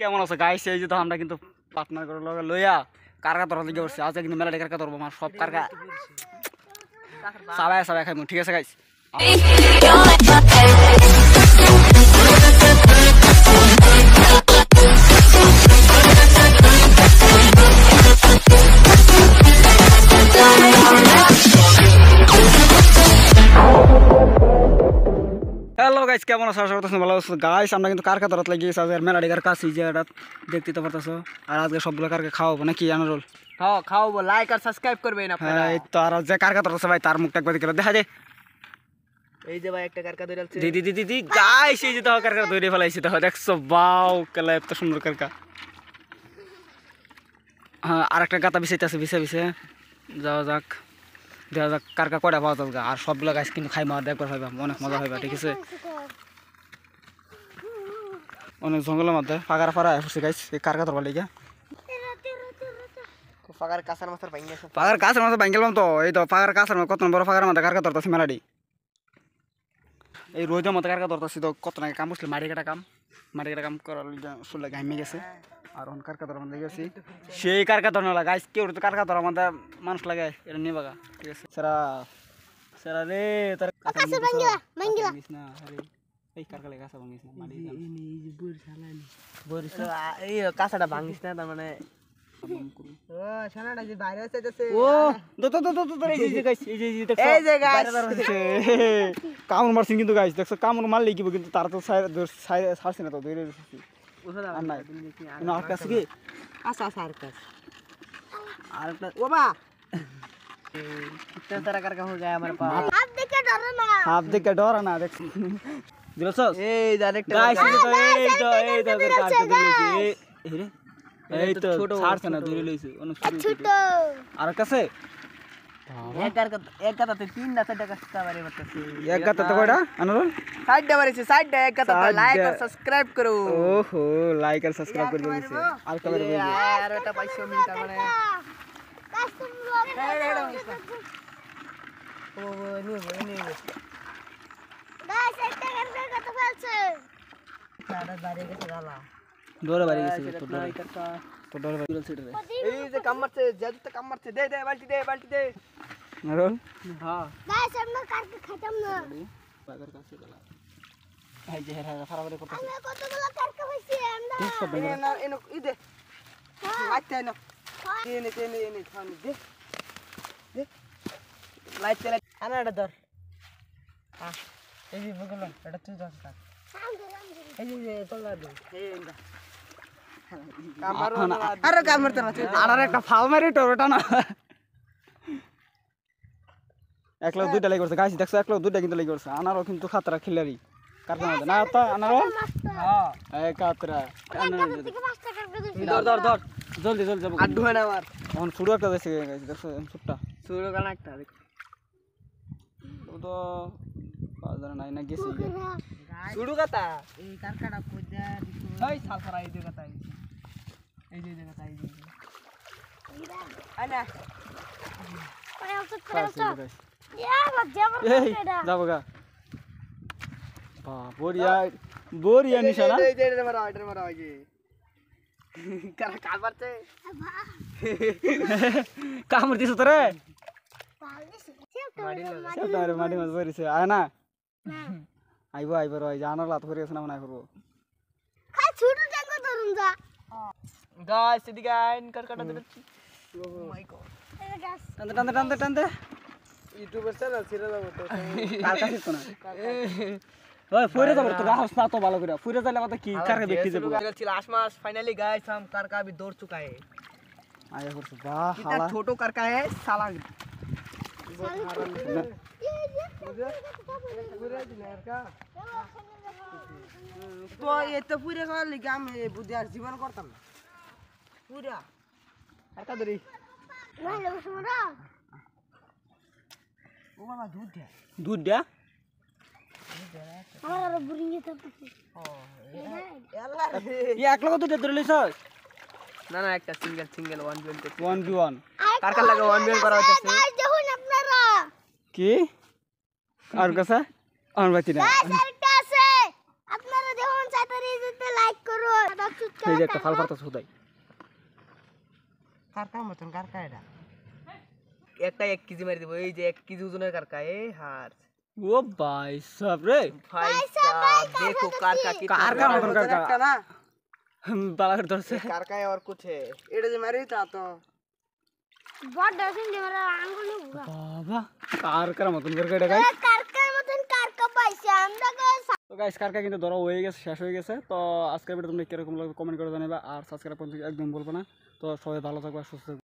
কেমন আছে গাইছে এই যে তো আমরা কিন্তু পার্টনার করে লগে লইয়া কারকা ধরা লিগে বসছি আজকে কিন্তু মেলা কারকা ধরবো আমার সব কারকা সবাই সবাই খাইমু ঠিক আছে গাইস হ্যালো গাইস কেমন আছো? আশা করতেছি ভালো আছো। গাইস আমরা কিন্তু কারকা ধরাত লাগিয়েছি আজ মেলা ডিগার কাছে যে এটা দেখতে তো পারতেছো। আর আজকে সবগুলো কারকে খাওয়াবো নাকি আনারোল হ্যাঁ খাওয়াবো। লাইক আর সাবস্ক্রাইব করবেন আপনারা। হ্যাঁ এই তো আর যে কারকা ধরতেছে ভাই তার মুখটা একবার দেখে দেখা যায় এই যে ভাই একটা কারকা ধরে দিদি দিদি দিদি গাইস এই যে দেখো কারকা ধরে ফেলাইছি। দেখো দেখছ? বাও কেলা এত সুন্দর কারকা। হ্যাঁ আর একটা গাতা বিছাইতে আছে বিছে বিছে যাওয়া যাক। দেওয়া যাক কারকা কয়টা পাওয়া যাবে আর সবগুলো গাছ কিন্তু খাই মার দেখবার হইবা অনেক মজা হইবা ঠিক আছে? অনেক জঙ্গলের মধ্যে ফাঁকার ফাড়া এসেছে গাছ এই কারকা ধরবার লিগে? ফাগার কাঁচার মাথার ভাঙিয়ে আছে পাকার গাছের মধ্যে ভাঙ্গেল তো এই তো পাকার মধ্যে কত বড় পাকার মধ্যে কারকা ধরতেছে মেলাডি এই রোদের মধ্যে কারকা ধরতেছি তো কত নাকি কাম করছিল মাটি কাটা কাম মাটি কাটা কাম করার শুনলে ঘামে গেছে। আর অন ধরার মধ্যে গেছি সেই কারকা ধরানো লাগে। গাছ কেউ তো কারকা ধরার মধ্যে মানুষ লাগে এটা নিয়ে বাগা ঠিক আছে। সেরা সেরা রে তোর কাছে ভাঙ্গিস না আরে এই কারকা লাগে কাছে ভাঙ্গিস না না। তার মানে এই যে এই গাছ কামড় মারছেন কিন্তু গাইস দেখছ? কামড় মারলে কি কিন্তু তার তো ছাড়ছে না তো রেখেছি। আর নাই না আর কাছে কি আচ্ছা আচ্ছা আর কাজ আর একটা ও বা कितने तरह का हो गया हमारे पास হাফ দেখে ডর না দেখছো দিলছো ए डायरेक्ट গাইস এই তো এই তো এই তো কাটতে দিলেছি এই রে এই তো ছোট ছাড়ছে না দৌড়ে লইছে অনেক ছোট আর কাছে एक कर एक का तो तीन ना चारटा का बारे बताते এক গাতে তো কয়টা আনরল साइड डे बारे से साइड डे एक का तो Side लाइक day. और सब्सक्राइब करो ওহো লাইক আর সাবস্ক্রাইব করে দিয়েছে আর কবে ए यार बेटा 500 मिलता माने ओ वो नहीं वो नहीं वो सारा बारे के सगाला ডরে বাড়ি গেছে তো इतना ডরে ही करता তো ডরে বাড়ি গেছে রে ए যে কামড় से জাদু তো কামড় से দে দে বালতি দে বালতি দে আনরল हां বাজার কাছে গেলা এই যে হেরা খারাপ করে করতেছে। এ না এনো ই দে। লাইট না। এনে এনে এনে থামি দে। দে। লাইট চলে আনা এটা ধর। হ্যাঁ এই যে বগল এটা তুই ধর থাক এই যে তোলা দে। এই ইন্দা কামার আরে কামার তো না আর একটা ফাল মারি টোরটা না। এক লাখ দুইটা লেগে করছে। গাছ দেখছ এক লাখ দুইটা কিন্তু লেগে করছে। আনারও কিন্তু খাতরা খিলারি কারখানা মধ্যে না তো আনারও? হ্যাঁ। কাতরা। ধর ধর ধর। জলদি জলদি যাব। আড্ডু হয় না আমার। এখন শুরু একটা দেখছে গাছ দেখছ ছোটটা শুরু কানা একটা দেখ। ও তো বাজারে নাই না গেছি। শুরু কথা এই কারখানা কইদা এই সাল সারা এই জায়গাটা এই যে জায়গাটা এই যে। আনা এই যাব গা বা বরিয়া বরিয়া নিশানা এই যে এটা মারা এটা মারা আগে কার কাল পারতে কামড় দিছ তোরে সেপ্টেম্বরে মাটি মাছ বেরিয়েছে আয় না আইব আইব রয় জানার লাত করে আছে না মনে করব গাইস এদিকে আইন কার কাটা দিচ্ছি ও মাই গড টানতে টানতে টানতে টানতে ইউটিউবার চ্যানেল ছিল না তো কার কাছে তো না ওই ফুরে যাবো তো রাহস না তো ভালো করে ফুরে যাইলে কথা কি কার ব্যক্তি যাবো ছিল आसमास फाइनली गाइस हम कार का भी दौड़ चुका है আয় করছে বাহ कितना হালা छोटो कार का है साला तो ये तो पूरे का लेके हम बुद्धियार जीवन करता ना पूरा আর কা ধরি ও বাবা দুধ দিয়া? ও এক লগে দুধ ধরে না না একটা সিঙ্গেল সিঙ্গেল ওয়ান বিএন করতে ওয়ান বি ওয়ান কার কার লাগে ওয়ান বিএন করা হচ্ছে কি? আর কাছে? আমার বাতি না। আপনারা দেখুন সাঁতারি যেতে লাইক করুন এই যে একটা ফাল ফালতাছে হুদাই। কারকার মতন কারকা এটা একটা এক কেজি মারি দিব এই যে এক কেজি ওজনের কারকা এ হার। ও ভাই সব রে। ভাই সাহেব দেখো কারকা কি? কারকা মতন কারকা। না? বালা করে ধরছে। কারকা আর কুছ। है এটা যে মারি তা তো। বড় ডজন যে মারা আঙ্গুলি বুড়া বাবা কারকার মতন করে এটা গাইস কারকার মতন কারকা পাইছে আমরা গাইস তো গাইস কারকা কিন্তু ধরা হয়ে গেছে শেষ হয়ে গেছে। তো আজকের ভিডিও তোমরা কীরকম লাগবে কমেন্ট করে জানাবা আর সাবস্ক্রাইব করতে একদম বলব না। তো সবাই ভালো থাকবে সুস্থ থাকবে।